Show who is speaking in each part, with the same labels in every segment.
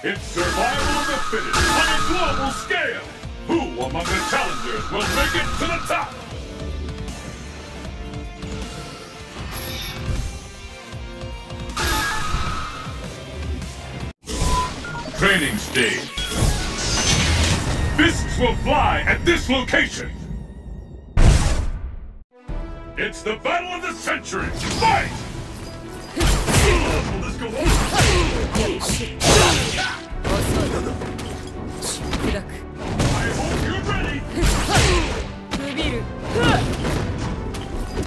Speaker 1: It's survival of the fittest on a global scale. Who among the challengers will make it to the top? Training stage. Fists will fly at this location. It's the battle of the century. Fight!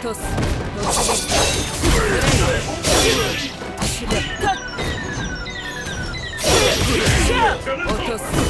Speaker 2: 落とす